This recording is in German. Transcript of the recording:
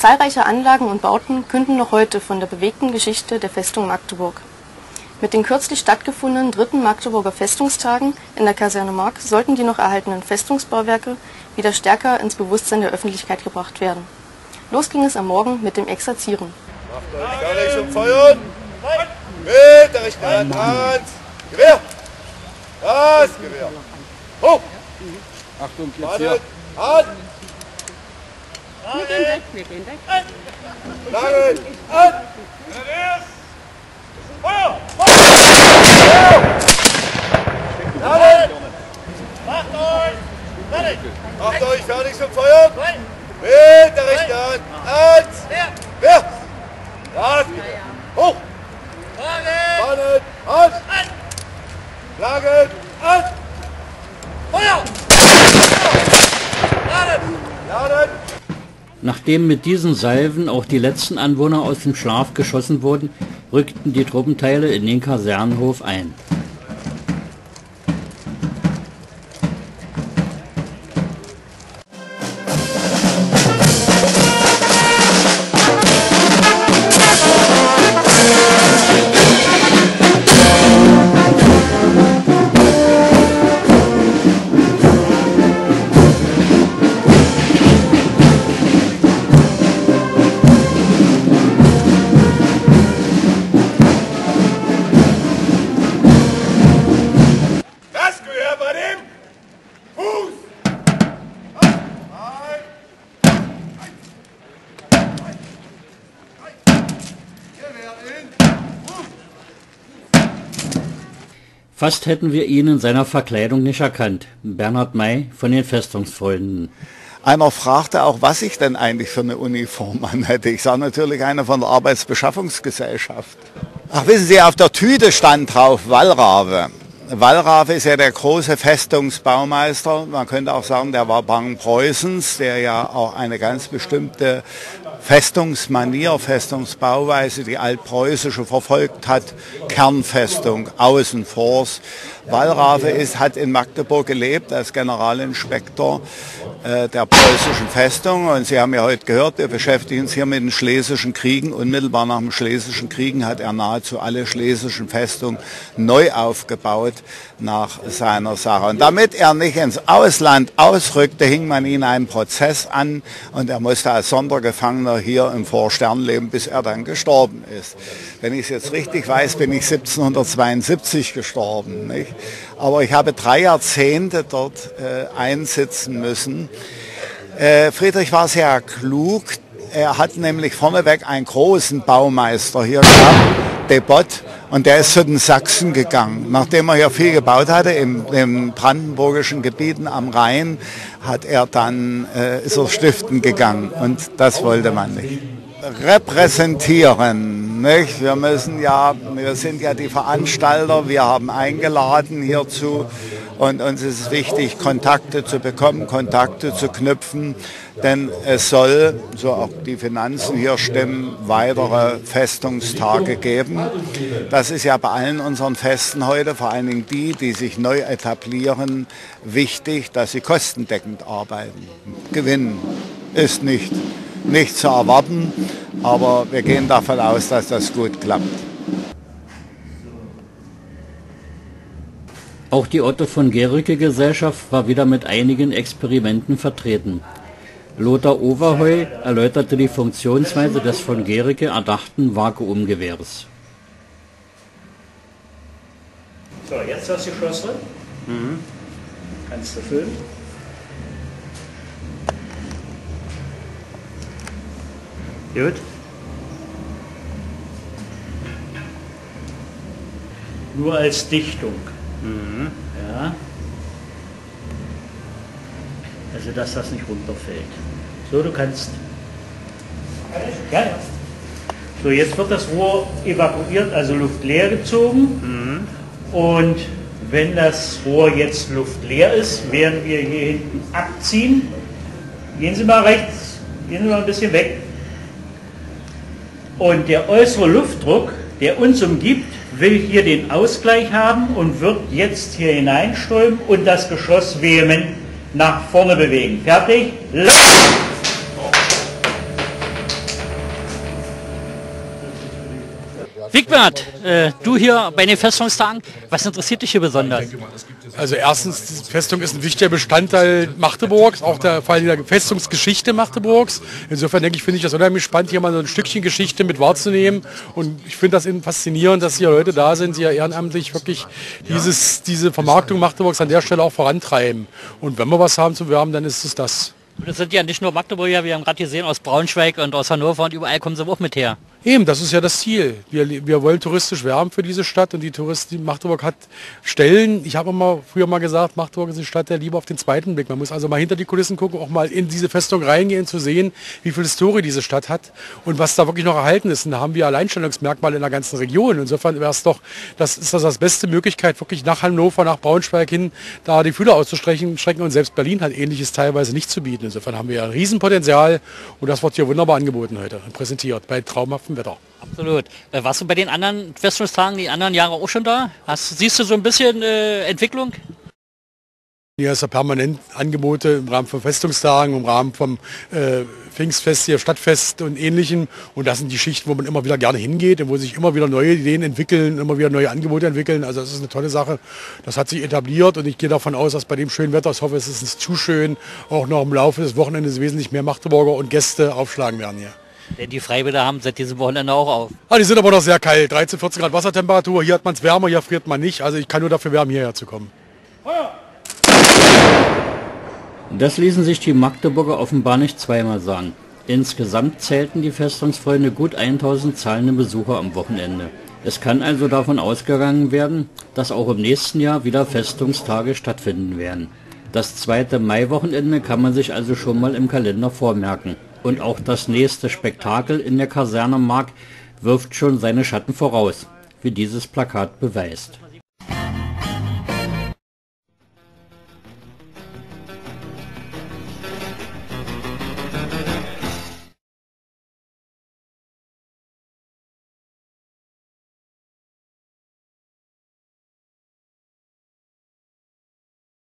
Zahlreiche Anlagen und Bauten künden noch heute von der bewegten Geschichte der Festung Magdeburg. Mit den kürzlich stattgefundenen dritten Magdeburger Festungstagen in der Kaserne Mark sollten die noch erhaltenen Festungsbauwerke wieder stärker ins Bewusstsein der Öffentlichkeit gebracht werden. Los ging es am Morgen mit dem Exerzieren. Macht euch gar zum Feuern! Mit der rechten Hand, Hand! Gewehr! Das Gewehr! Hoch! Achtung, jetzt hier. Hand! Wir gehen weg, wir gehen weg. Feuer! Langen! Macht euch! Fertig! Macht euch fertig zum Feuer! Mit der rechten Hand! Hand! Wer? Das! Hoch! Hand! Nachdem mit diesen Salven auch die letzten Anwohner aus dem Schlaf geschossen wurden, rückten die Truppenteile in den Kasernenhof ein. Fast hätten wir ihn in seiner Verkleidung nicht erkannt. Bernhard May von den Festungsfreunden. Einer fragte auch, was ich denn eigentlich für eine Uniform an hätte. Ich sage natürlich eine von der Arbeitsbeschaffungsgesellschaft. Ach, wissen Sie, auf der Tüte stand drauf Wallrabe. Wallrabe ist ja der große Festungsbaumeister. Man könnte auch sagen, der war Bang Preußens, der ja auch eine ganz bestimmte Festungsmanier, Festungsbauweise, die altpreußische verfolgt hat. Kernfestung, Außenforce. Wallrabe ist, hat in Magdeburg gelebt als Generalinspektor äh, der preußischen Festung. Und Sie haben ja heute gehört, wir beschäftigen uns hier mit den schlesischen Kriegen. Unmittelbar nach dem schlesischen Kriegen hat er nahezu alle schlesischen Festungen neu aufgebaut nach seiner Sache. Und damit er nicht ins Ausland ausrückte, hing man ihn einen Prozess an und er musste als Sondergefangener hier im Vorstern leben, bis er dann gestorben ist. Wenn ich es jetzt richtig weiß, bin ich 1772 gestorben. Nicht? Aber ich habe drei Jahrzehnte dort äh, einsitzen müssen. Äh, Friedrich war sehr klug. Er hat nämlich vorneweg einen großen Baumeister hier gehabt, Debott, und der ist zu den Sachsen gegangen. Nachdem er hier viel gebaut hatte, im, im brandenburgischen Gebieten am Rhein, hat er dann, äh, er stiften gegangen. Und das wollte man nicht. Repräsentieren, nicht? Wir müssen ja, wir sind ja die Veranstalter, wir haben eingeladen hierzu und uns ist wichtig, Kontakte zu bekommen, Kontakte zu knüpfen, denn es soll, so auch die Finanzen hier stimmen, weitere Festungstage geben. Das ist ja bei allen unseren Festen heute, vor allen Dingen die, die sich neu etablieren, wichtig, dass sie kostendeckend arbeiten. Gewinn ist nicht, nicht zu erwarten, aber wir gehen davon aus, dass das gut klappt. Auch die Otto von Gericke Gesellschaft war wieder mit einigen Experimenten vertreten. Lothar Overheu erläuterte die Funktionsweise des von Gericke erdachten Vakuumgewehrs. So, jetzt hast du Schloss Mhm. Kannst du füllen. Gut. Nur als Dichtung. Ja. Also, dass das nicht runterfällt. So, du kannst. Ja. So, jetzt wird das Rohr evakuiert, also Luft leer gezogen. Und wenn das Rohr jetzt luftleer ist, werden wir hier hinten abziehen. Gehen Sie mal rechts, gehen Sie mal ein bisschen weg. Und der äußere Luftdruck, der uns umgibt, will hier den Ausgleich haben und wird jetzt hier hineinströmen und das Geschoss vehement nach vorne bewegen. Fertig? Los! Wigbert, äh, du hier bei den Festungstagen, was interessiert dich hier besonders? Also erstens, die Festung ist ein wichtiger Bestandteil Magdeburgs, auch der Fall der Festungsgeschichte Magdeburgs. Insofern denke ich, finde ich das unheimlich spannend, hier mal so ein Stückchen Geschichte mit wahrzunehmen. Und ich finde das eben faszinierend, dass hier Leute da sind, die ja ehrenamtlich wirklich dieses, diese Vermarktung Magdeburgs an der Stelle auch vorantreiben. Und wenn wir was haben zu werben, dann ist es das. Das sind ja nicht nur Magdeburger, wir haben gerade gesehen, aus Braunschweig und aus Hannover und überall kommen sie auch mit her. Eben, das ist ja das Ziel. Wir, wir wollen touristisch werben für diese Stadt und die Touristen, Magdeburg hat Stellen. Ich habe immer früher mal gesagt, Magdeburg ist eine Stadt der Liebe auf den zweiten Blick. Man muss also mal hinter die Kulissen gucken, auch mal in diese Festung reingehen, zu sehen, wie viel Historie diese Stadt hat und was da wirklich noch erhalten ist. Und da haben wir Alleinstellungsmerkmale in der ganzen Region. Insofern wäre es doch, das ist das, das beste Möglichkeit, wirklich nach Hannover, nach Braunschweig hin, da die Fühler auszustrecken. Strecken. Und selbst Berlin hat ähnliches teilweise nicht zu bieten. Insofern haben wir ja ein Riesenpotenzial und das wird hier wunderbar angeboten heute, präsentiert, bei traumhaftem Wetter. Absolut. Äh, warst du bei den anderen Festungstagen die anderen Jahre auch schon da? Hast, siehst du so ein bisschen äh, Entwicklung? Hier ist ja permanent Angebote im Rahmen von Festungstagen, im Rahmen vom äh, Pfingstfest, hier Stadtfest und ähnlichem. Und das sind die Schichten, wo man immer wieder gerne hingeht und wo sich immer wieder neue Ideen entwickeln, immer wieder neue Angebote entwickeln. Also das ist eine tolle Sache. Das hat sich etabliert und ich gehe davon aus, dass bei dem schönen Wetter, ich hoffe, es ist nicht zu schön, auch noch im Laufe des Wochenendes wesentlich mehr Magdeburger und Gäste aufschlagen werden hier. Denn die Freibäder haben seit diesem Wochenende auch auf. Ah, die sind aber noch sehr kalt. 13, 14 Grad Wassertemperatur. Hier hat man es wärmer, hier friert man nicht. Also ich kann nur dafür werben, hierher zu kommen. Das ließen sich die Magdeburger offenbar nicht zweimal sagen. Insgesamt zählten die Festungsfreunde gut 1000 zahlende Besucher am Wochenende. Es kann also davon ausgegangen werden, dass auch im nächsten Jahr wieder Festungstage stattfinden werden. Das zweite Maiwochenende kann man sich also schon mal im Kalender vormerken. Und auch das nächste Spektakel in der Kaserne Mark wirft schon seine Schatten voraus, wie dieses Plakat beweist.